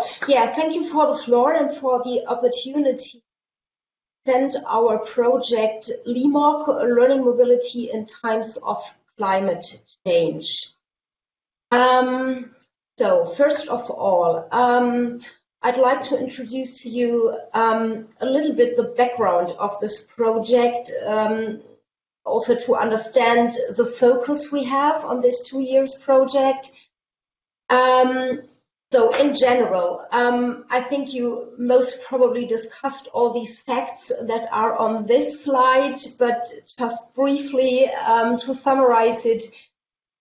So, yeah, thank you for the floor and for the opportunity to present our project LEMOCC, Learning Mobility in Times of Climate Change. Um, so, first of all, um, I'd like to introduce to you um, a little bit the background of this project, um, also to understand the focus we have on this two years project. Um, so in general, um, I think you most probably discussed all these facts that are on this slide, but just briefly um, to summarize it,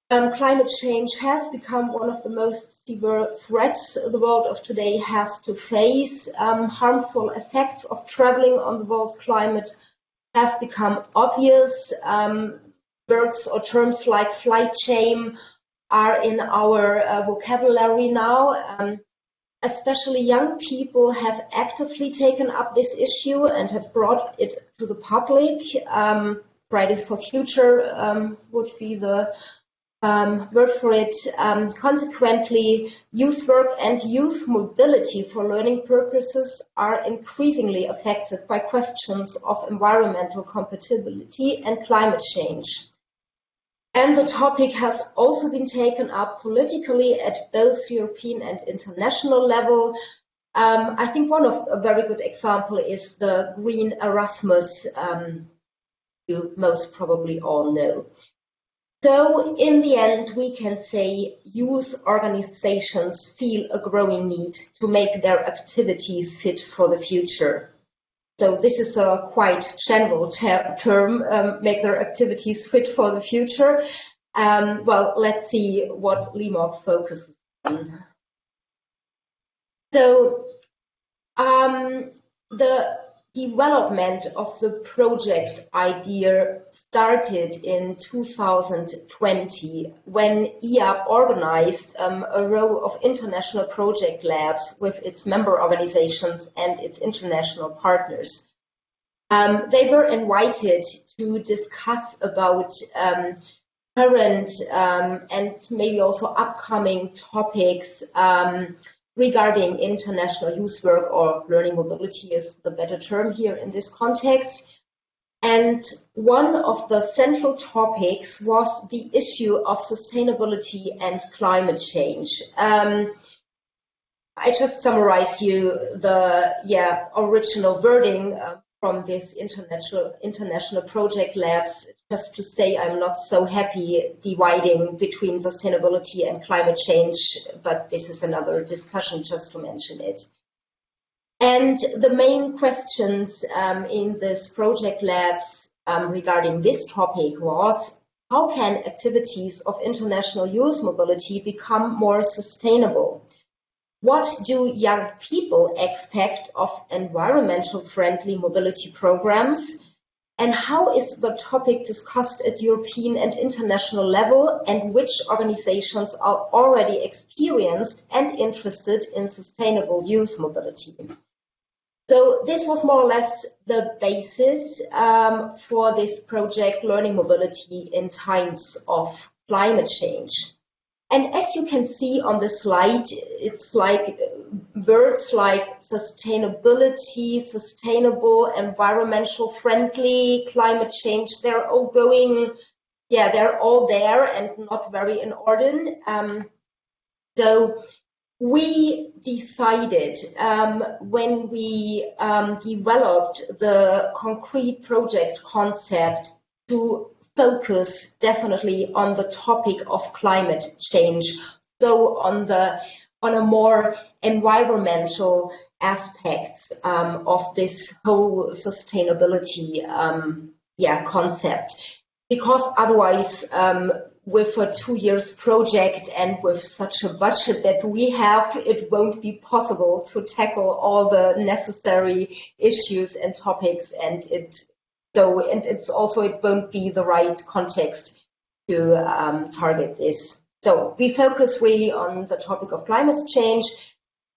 um, climate change has become one of the most severe threats the world of today has to face. Um, harmful effects of traveling on the world climate have become obvious. Um, words or terms like flight shame are in our uh, vocabulary now. Um, especially young people have actively taken up this issue and have brought it to the public. Um, Fridays for Future um, would be the um, word for it. Um, consequently, youth work and youth mobility for learning purposes are increasingly affected by questions of environmental compatibility and climate change. And the topic has also been taken up politically at both European and international level. Um, I think one of a very good example is the Green Erasmus, um, you most probably all know. So in the end, we can say youth organizations feel a growing need to make their activities fit for the future. So this is a quite general ter term, um, make their activities fit for the future. Um, well, let's see what LEMOCC focuses on. So um, the development of the project idea started in 2020 when IJAB organized um, a row of international project labs with its member organizations and its international partners. Um, they were invited to discuss about um, current um, and maybe also upcoming topics um, regarding international youth work or learning mobility is the better term here in this context. And one of the central topics was the issue of sustainability and climate change. Um, I just summarize you the yeah original wording uh, from this international international project labs just to say I'm not so happy dividing between sustainability and climate change, but this is another discussion just to mention it. And the main questions um, in this project labs um, regarding this topic was how can activities of international youth mobility become more sustainable? What do young people expect of environmental friendly mobility programs? And how is the topic discussed at European and international level and which organizations are already experienced and interested in sustainable youth mobility? So this was more or less the basis um, for this project, Learning Mobility in Times of Climate Change. And as you can see on the slide, it's like words like sustainability, sustainable, environmental friendly, climate change, they're all going, yeah, they're all there and not very in order. Um, so we decided um, when we um, developed the concrete project concept to focus definitely on the topic of climate change. So on the on a more environmental aspects um, of this whole sustainability um, yeah concept because otherwise um, with a two years project and with such a budget that we have it won't be possible to tackle all the necessary issues and topics and it so, and it's also, it won't be the right context to um, target this. So we focus really on the topic of climate change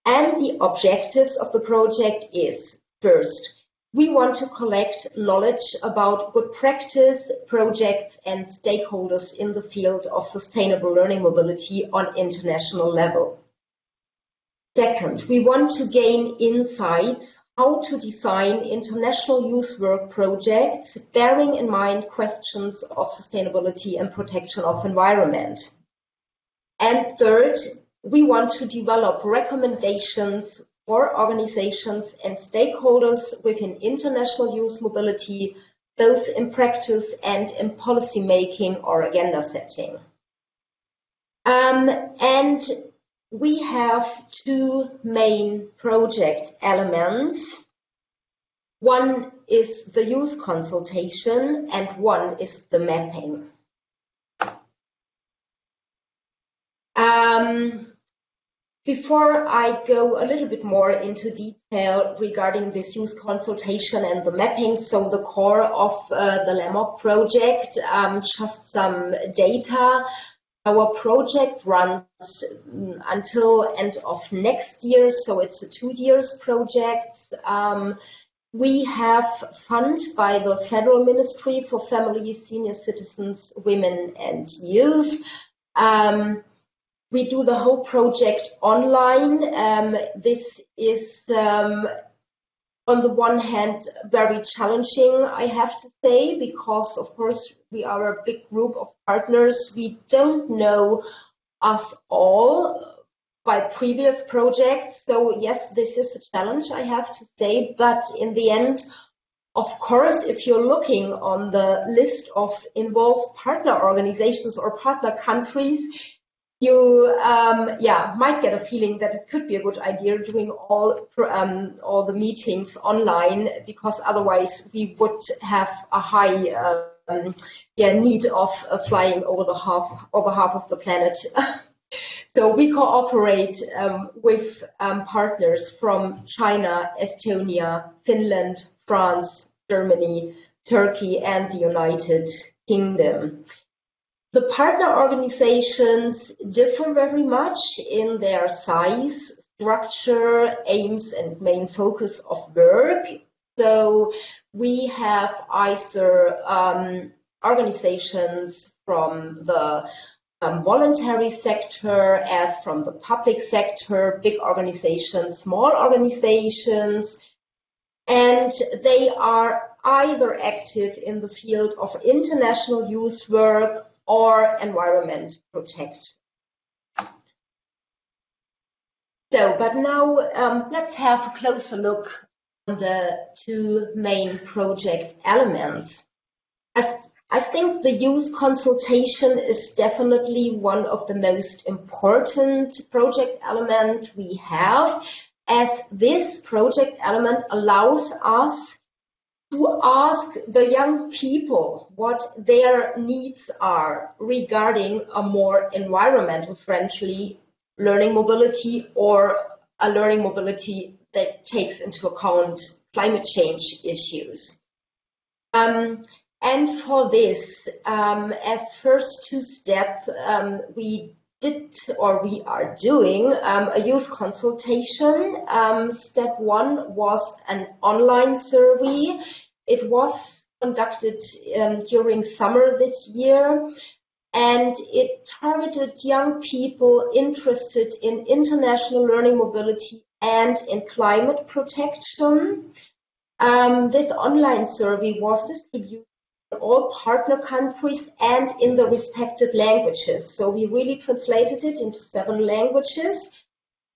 and the objectives of the project is first, we want to collect knowledge about good practice, projects and stakeholders in the field of sustainable learning mobility on international level. Second, we want to gain insights how to design international youth work projects bearing in mind questions of sustainability and protection of environment. And third, we want to develop recommendations for organizations and stakeholders within international youth mobility, both in practice and in policy making or agenda setting. Um, and we have two main project elements. One is the youth consultation and one is the mapping. Um, before I go a little bit more into detail regarding this youth consultation and the mapping, so the core of uh, the LEMOCC project, um, just some data. Our project runs until end of next year, so it's a two years project. Um, we have fund by the Federal Ministry for Families, Senior Citizens, Women and Youth. Um, we do the whole project online. Um, this is um, on the one hand, very challenging, I have to say, because of course we are a big group of partners. We don't know us all by previous projects. So yes, this is a challenge, I have to say, but in the end, of course, if you're looking on the list of involved partner organizations or partner countries, you um, yeah might get a feeling that it could be a good idea doing all um, all the meetings online because otherwise we would have a high um, yeah need of uh, flying over the half over half of the planet. so we cooperate um, with um, partners from China, Estonia, Finland, France, Germany, Turkey, and the United Kingdom. The partner organizations differ very much in their size, structure, aims, and main focus of work. So we have either um, organizations from the um, voluntary sector as from the public sector, big organizations, small organizations, and they are either active in the field of international youth work or environment protection. So, but now um, let's have a closer look on the two main project elements. I think the youth consultation is definitely one of the most important project element we have, as this project element allows us to ask the young people what their needs are regarding a more environmental friendly learning mobility or a learning mobility that takes into account climate change issues. Um, and for this, um, as first two step, um, we did or we are doing um, a youth consultation. Um, step one was an online survey it was conducted um, during summer this year and it targeted young people interested in international learning mobility and in climate protection. Um, this online survey was distributed in all partner countries and in the respected languages. So we really translated it into seven languages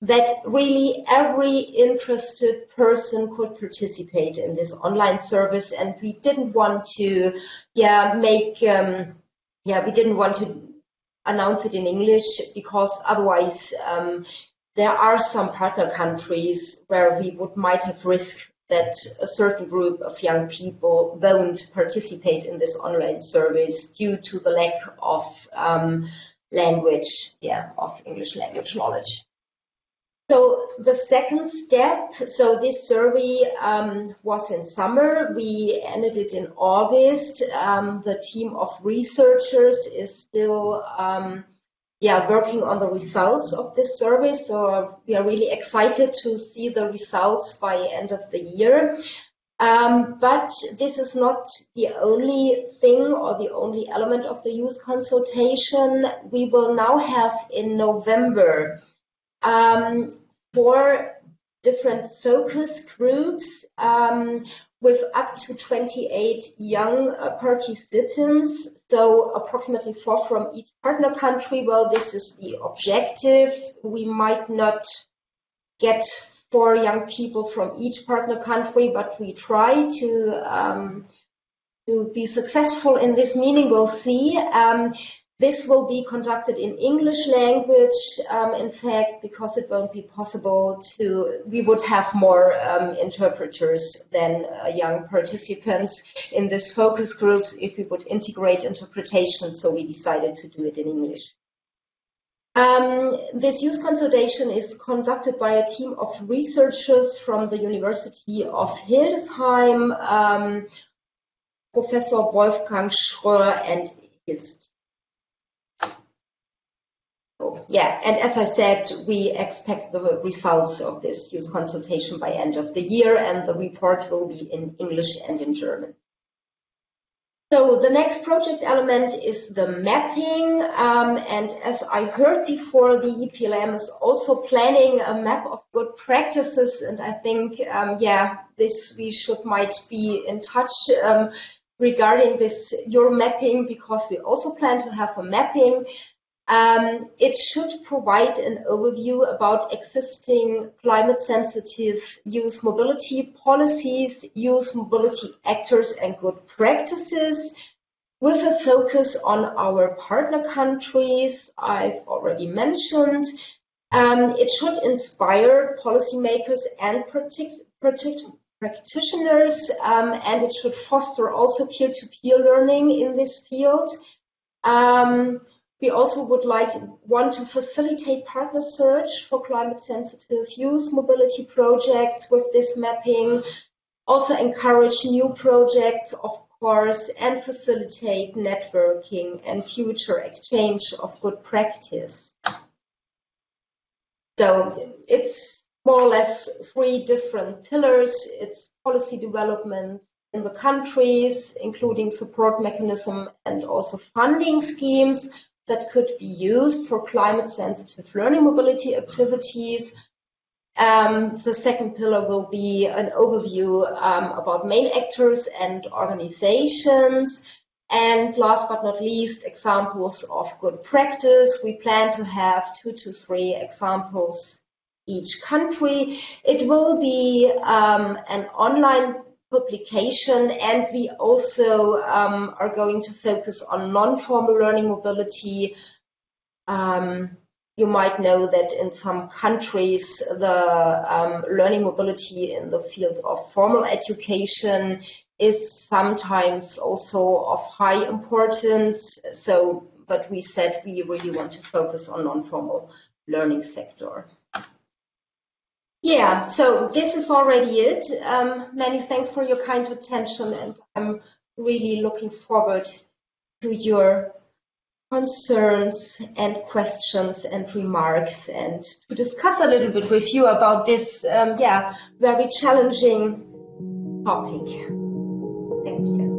that really every interested person could participate in this online service. And we didn't want to yeah make um, yeah we didn't want to announce it in english because otherwise um, there are some partner countries where we would might have risk that a certain group of young people won't participate in this online service due to the lack of um, language yeah of english language knowledge so the second step, so this survey um, was in summer. We ended it in August. Um, the team of researchers is still, um, yeah, working on the results of this survey. So we are really excited to see the results by end of the year. Um, but this is not the only thing or the only element of the youth consultation. We will now have in November um, four different focus groups um, with up to 28 young uh, participants, so approximately four from each partner country. Well, this is the objective. We might not get four young people from each partner country, but we try to um, to be successful in this meeting. We'll see. Um, this will be conducted in English language, um, in fact, because it won't be possible to, we would have more um, interpreters than uh, young participants in this focus groups if we would integrate interpretation, so we decided to do it in English. Um, this youth consultation is conducted by a team of researchers from the University of Hildesheim, um, Professor Wolfgang Schröer and his. Yeah, and as I said, we expect the results of this youth consultation by end of the year, and the report will be in English and in German. So the next project element is the mapping, um, and as I heard before, the EPLM is also planning a map of good practices, and I think, um, yeah, this we should might be in touch um, regarding this your mapping because we also plan to have a mapping um, it should provide an overview about existing climate sensitive youth mobility policies, youth mobility actors and good practices with a focus on our partner countries I've already mentioned. Um, it should inspire policymakers and practitioners um, and it should foster also peer-to-peer -peer learning in this field. Um, we also would like want to facilitate partner search for climate sensitive youth mobility projects with this mapping, also encourage new projects, of course, and facilitate networking and future exchange of good practice. So it's more or less three different pillars. It's policy development in the countries, including support mechanism and also funding schemes, that could be used for climate sensitive learning mobility activities. Um, the second pillar will be an overview um, about main actors and organizations. And last but not least, examples of good practice. We plan to have two to three examples each country. It will be um, an online publication and we also um, are going to focus on non-formal learning mobility. Um, you might know that in some countries the um, learning mobility in the field of formal education is sometimes also of high importance. So, but we said we really want to focus on non-formal learning sector. Yeah, so this is already it. Um, many thanks for your kind attention, and I'm really looking forward to your concerns and questions and remarks and to discuss a little bit with you about this, um, yeah, very challenging topic. Thank you.